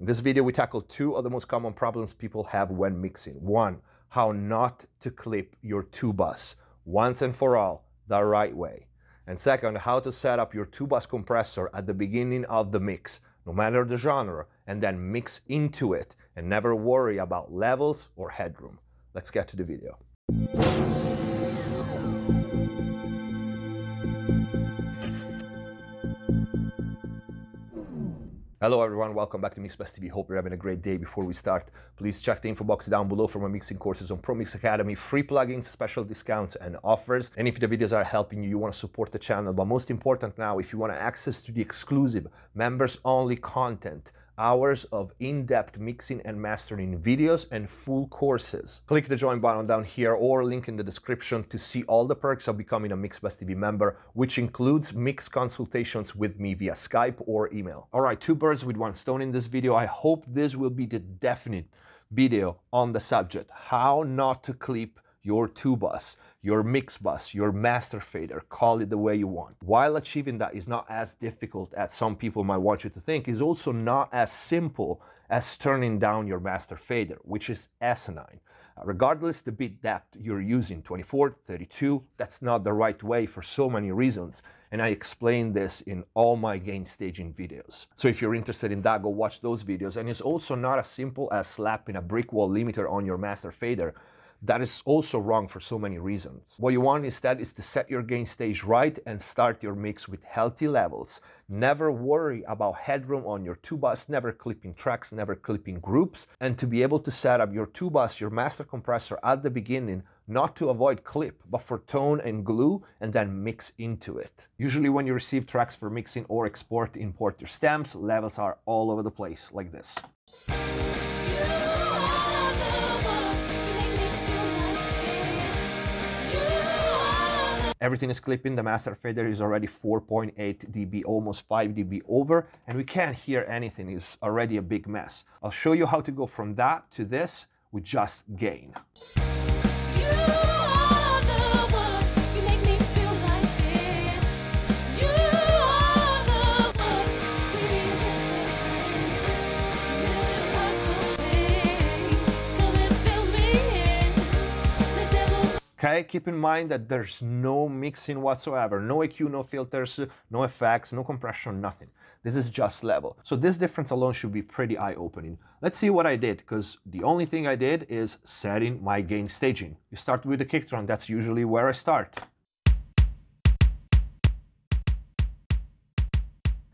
In this video, we tackle two of the most common problems people have when mixing. One, how not to clip your two bus once and for all the right way. And second, how to set up your two bus compressor at the beginning of the mix, no matter the genre, and then mix into it and never worry about levels or headroom. Let's get to the video. Hello everyone, welcome back to MixBus TV. Hope you're having a great day. Before we start, please check the info box down below for my mixing courses on ProMix Academy, free plugins, special discounts and offers. And if the videos are helping you, you want to support the channel. But most important now, if you want to access to the exclusive members only content, hours of in-depth mixing and mastering videos and full courses. Click the join button down here or link in the description to see all the perks of becoming a MixBus TV member, which includes mix consultations with me via Skype or email. All right, two birds with one stone in this video. I hope this will be the definite video on the subject, how not to clip your two bus, your mix bus, your master fader, call it the way you want. While achieving that is not as difficult as some people might want you to think, is also not as simple as turning down your master fader, which is asinine. Uh, regardless the bit depth you're using, 24, 32, that's not the right way for so many reasons. And I explain this in all my gain staging videos. So if you're interested in that, go watch those videos. And it's also not as simple as slapping a brick wall limiter on your master fader that is also wrong for so many reasons. What you want instead is to set your gain stage right and start your mix with healthy levels. Never worry about headroom on your two bus, never clipping tracks, never clipping groups, and to be able to set up your two bus, your master compressor at the beginning, not to avoid clip, but for tone and glue, and then mix into it. Usually when you receive tracks for mixing or export, import your stems, levels are all over the place, like this. Everything is clipping. The master fader is already 4.8 dB, almost 5 dB over, and we can't hear anything. It's already a big mess. I'll show you how to go from that to this with just gain. Okay, keep in mind that there's no mixing whatsoever, no EQ, no filters, no effects, no compression, nothing. This is just level. So this difference alone should be pretty eye-opening. Let's see what I did, because the only thing I did is setting my gain staging. You start with the kick drum, that's usually where I start.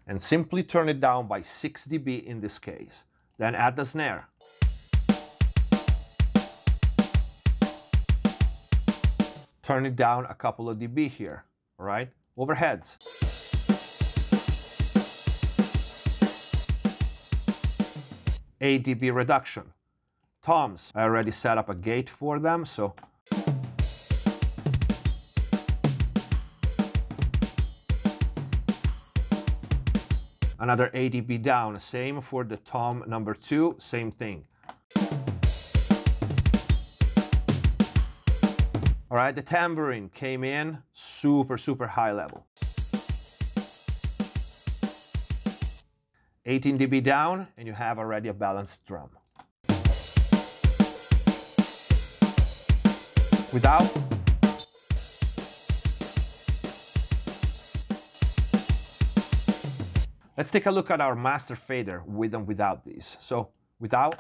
And simply turn it down by 6 dB in this case. Then add the snare. Turn it down a couple of dB here, all right? Overheads. A dB reduction. Toms, I already set up a gate for them, so another A dB down. Same for the tom number two, same thing. All right, the tambourine came in super, super high level. 18 dB down, and you have already a balanced drum. Without. Let's take a look at our master fader with and without these. So without.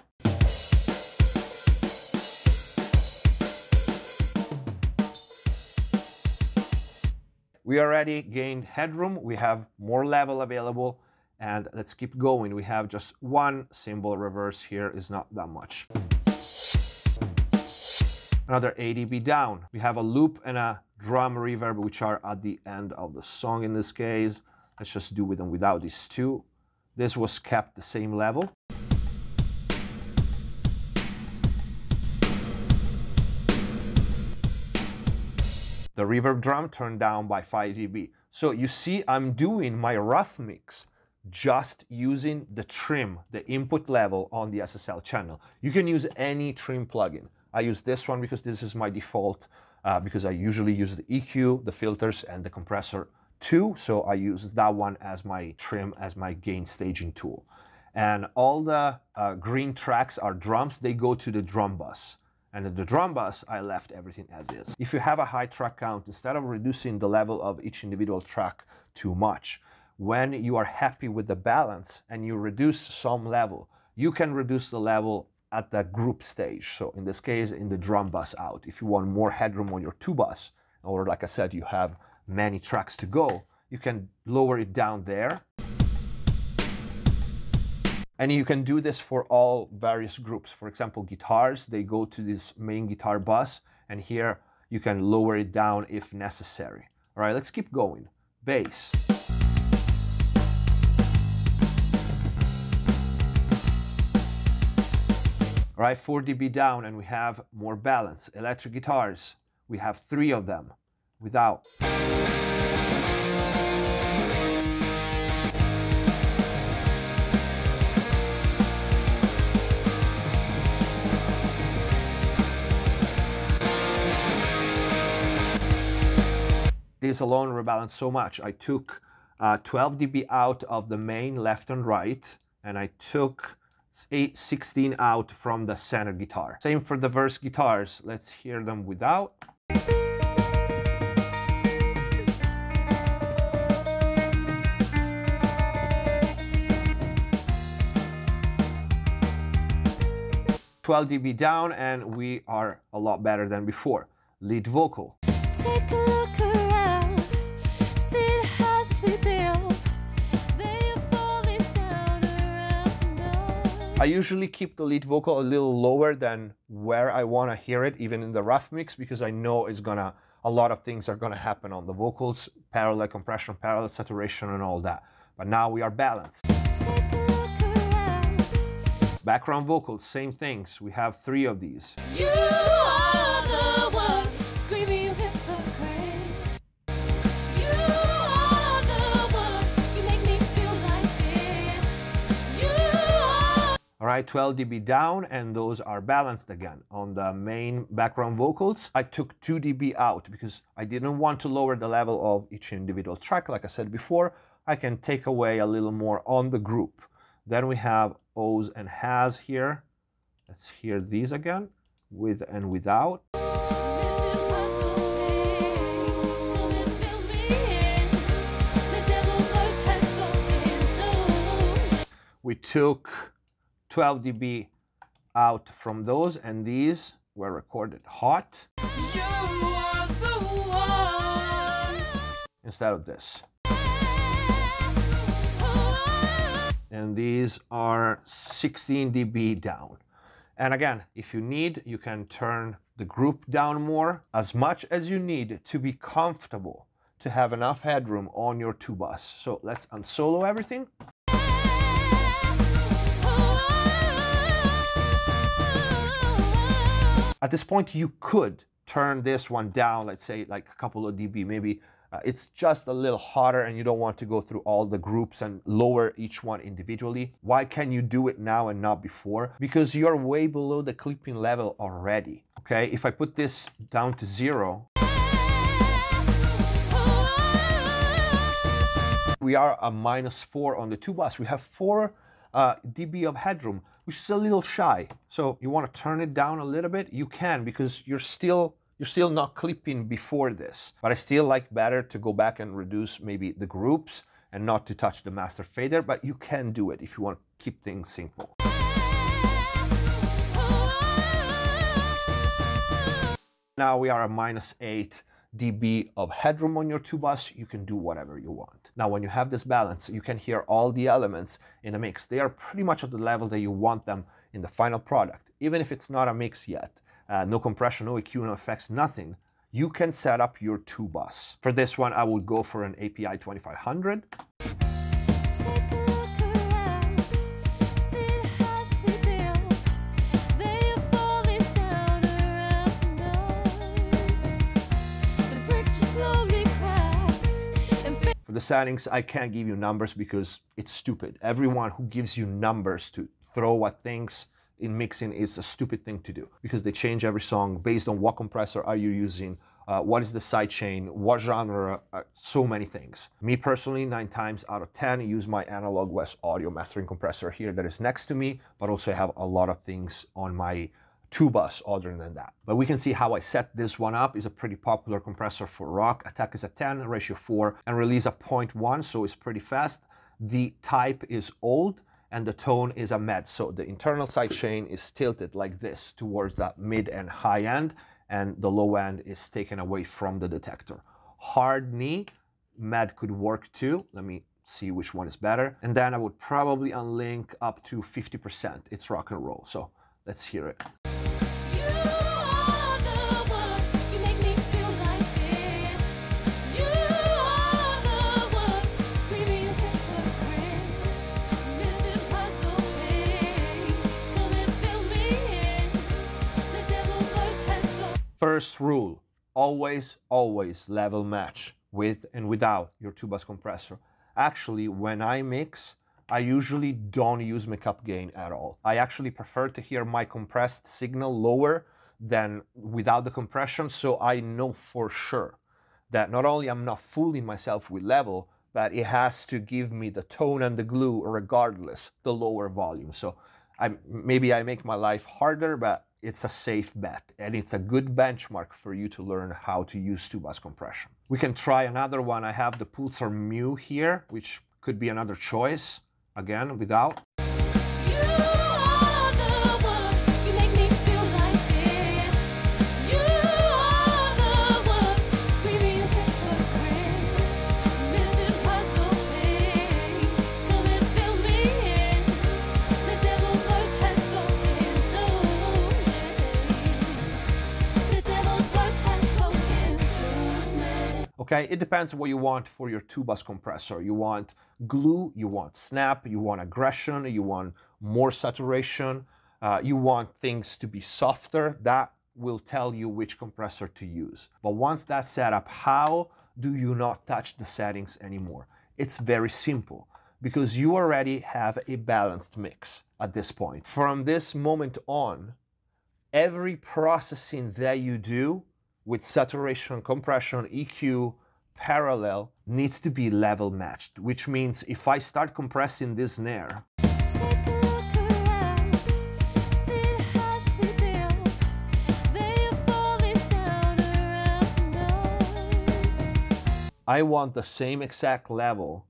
We already gained headroom, we have more level available, and let's keep going. We have just one cymbal reverse here, is not that much. Another A dB down. We have a loop and a drum reverb, which are at the end of the song in this case. Let's just do with them without these two. This was kept the same level. The reverb drum turned down by 5 dB. So you see I'm doing my rough mix just using the trim, the input level on the SSL channel. You can use any trim plugin. I use this one because this is my default, uh, because I usually use the EQ, the filters, and the compressor too. So I use that one as my trim, as my gain staging tool. And all the uh, green tracks are drums, they go to the drum bus. And the drum bus, I left everything as is. If you have a high track count, instead of reducing the level of each individual track too much, when you are happy with the balance and you reduce some level, you can reduce the level at the group stage. So in this case, in the drum bus out, if you want more headroom on your two bus, or like I said, you have many tracks to go, you can lower it down there. And you can do this for all various groups. For example, guitars, they go to this main guitar bus, and here you can lower it down if necessary. All right, let's keep going. Bass. All right, 4 dB down, and we have more balance. Electric guitars, we have three of them without. This alone rebalanced so much. I took uh, 12 dB out of the main left and right, and I took 8, 16 out from the center guitar. Same for the verse guitars. Let's hear them without. Twelve dB down, and we are a lot better than before. Lead vocal. I usually keep the lead vocal a little lower than where I want to hear it, even in the rough mix, because I know it's gonna, a lot of things are gonna happen on the vocals, parallel compression, parallel saturation, and all that. But now we are balanced. Background vocals, same things. We have three of these. All right, 12 dB down, and those are balanced again. On the main background vocals, I took 2 dB out because I didn't want to lower the level of each individual track. Like I said before, I can take away a little more on the group. Then we have O's and has here. Let's hear these again, with and without. We took 12 dB out from those and these were recorded hot instead of this. And these are 16 dB down. And again, if you need, you can turn the group down more, as much as you need to be comfortable to have enough headroom on your two bus. So let's unsolo everything. At this point, you could turn this one down, let's say like a couple of dB, maybe uh, it's just a little hotter and you don't want to go through all the groups and lower each one individually. Why can you do it now and not before? Because you're way below the clipping level already, okay? If I put this down to zero, we are a minus four on the two bus. We have four uh, dB of headroom, which is a little shy. So you want to turn it down a little bit, you can because you're still you're still not clipping before this. But I still like better to go back and reduce maybe the groups and not to touch the master fader, but you can do it if you want to keep things simple. Now we are at minus 8 dB of headroom on your two bus, you can do whatever you want. Now, when you have this balance, you can hear all the elements in a mix. They are pretty much at the level that you want them in the final product, even if it's not a mix yet. Uh, no compression, no EQ, no effects, nothing. You can set up your two bus. For this one, I would go for an API 2500. Settings, I can't give you numbers because it's stupid. Everyone who gives you numbers to throw at things in mixing is a stupid thing to do because they change every song based on what compressor are you using, uh, what is the side chain, what genre, uh, so many things. Me personally, nine times out of 10, use my Analog West audio mastering compressor here that is next to me, but also I have a lot of things on my two bus other than that. But we can see how I set this one up. is a pretty popular compressor for rock. Attack is a 10, ratio 4, and release a 0.1, so it's pretty fast. The type is old, and the tone is a med. So the internal side chain is tilted like this towards that mid and high end, and the low end is taken away from the detector. Hard knee, med could work too. Let me see which one is better. And then I would probably unlink up to 50%. It's rock and roll. So let's hear it. First rule, always, always level match with and without your two bus compressor. Actually, when I mix, I usually don't use makeup gain at all. I actually prefer to hear my compressed signal lower than without the compression, so I know for sure that not only I'm not fooling myself with level, but it has to give me the tone and the glue regardless the lower volume. So I, maybe I make my life harder, but it's a safe bet and it's a good benchmark for you to learn how to use two-bus compression. We can try another one. I have the Pulsar Mu here, which could be another choice, again, without. Okay, it depends what you want for your two bus compressor. You want glue, you want snap, you want aggression, you want more saturation, uh, you want things to be softer. That will tell you which compressor to use. But once that's set up, how do you not touch the settings anymore? It's very simple because you already have a balanced mix at this point. From this moment on, every processing that you do with saturation, compression, EQ, parallel needs to be level matched, which means if I start compressing this snare, I want the same exact level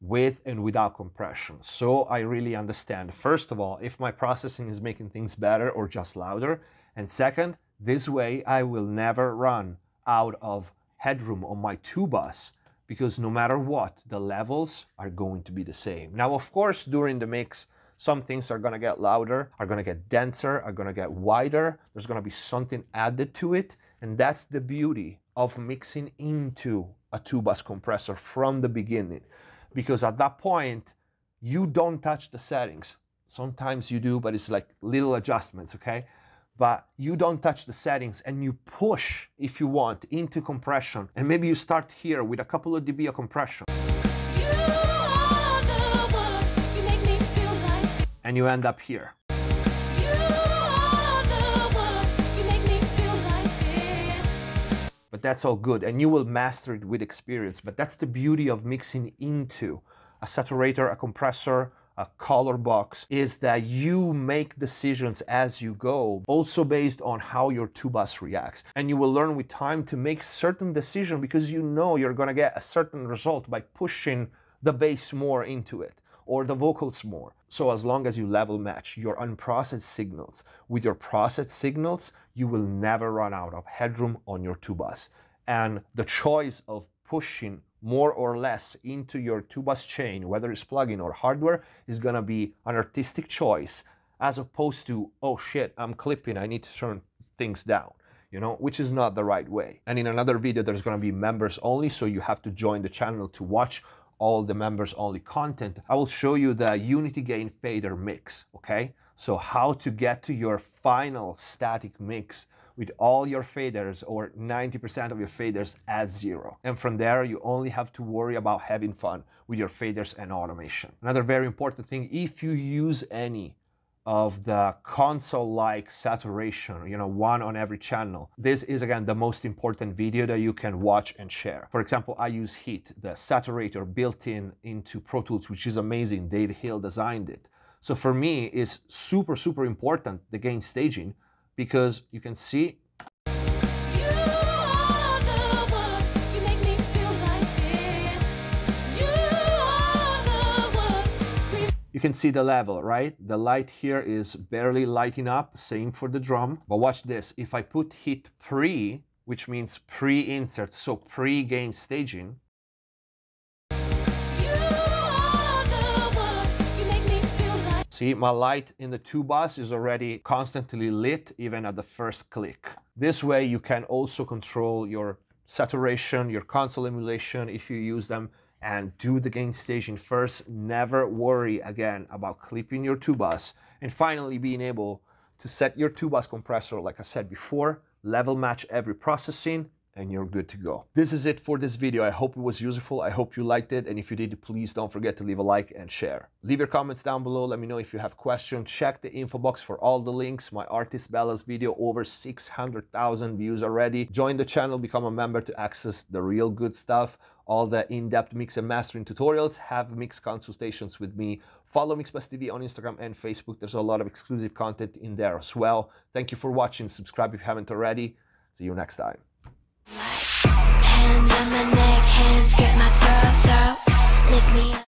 with and without compression. So I really understand, first of all, if my processing is making things better or just louder. And second, this way, I will never run out of headroom on my two bus because no matter what, the levels are going to be the same. Now, of course, during the mix, some things are gonna get louder, are gonna get denser, are gonna get wider. There's gonna be something added to it. And that's the beauty of mixing into a two bus compressor from the beginning. Because at that point, you don't touch the settings. Sometimes you do, but it's like little adjustments, okay? But you don't touch the settings and you push, if you want, into compression. And maybe you start here with a couple of dB of compression. and you end up here. but that's all good and you will master it with experience. But that's the beauty of mixing into a saturator, a compressor, a color box is that you make decisions as you go, also based on how your two bus reacts. And you will learn with time to make certain decision because you know you're gonna get a certain result by pushing the bass more into it or the vocals more. So as long as you level match your unprocessed signals with your processed signals, you will never run out of headroom on your two bus. And the choice of pushing more or less into your two bus chain, whether it's plugin or hardware, is gonna be an artistic choice as opposed to, oh shit, I'm clipping, I need to turn things down, you know, which is not the right way. And in another video, there's gonna be members only, so you have to join the channel to watch all the members only content. I will show you the Unity Gain fader mix, okay? So how to get to your final static mix with all your faders or 90% of your faders at zero. And from there, you only have to worry about having fun with your faders and automation. Another very important thing, if you use any of the console-like saturation, you know, one on every channel. This is again the most important video that you can watch and share. For example, I use Heat, the saturator built in into Pro Tools, which is amazing. Dave Hill designed it. So for me, it's super, super important, the gain staging, because you can see You can see the level, right? The light here is barely lighting up, same for the drum. But watch this, if I put Heat pre, which means pre-insert, so pre-gain staging, See, my light in the two bus is already constantly lit even at the first click. This way you can also control your saturation, your console emulation if you use them and do the gain staging first. Never worry again about clipping your two bus. And finally, being able to set your two bus compressor, like I said before, level match every processing, and you're good to go. This is it for this video. I hope it was useful. I hope you liked it. And if you did, please don't forget to leave a like and share. Leave your comments down below. Let me know if you have questions. Check the info box for all the links. My Artist Balance video, over 600,000 views already. Join the channel, become a member to access the real good stuff all the in-depth mix and mastering tutorials, have mix consultations with me. Follow MixBus TV on Instagram and Facebook. There's a lot of exclusive content in there as well. Thank you for watching. Subscribe if you haven't already. See you next time. Hands on my neck, hands grip my throat, throat. Lift me